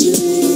you.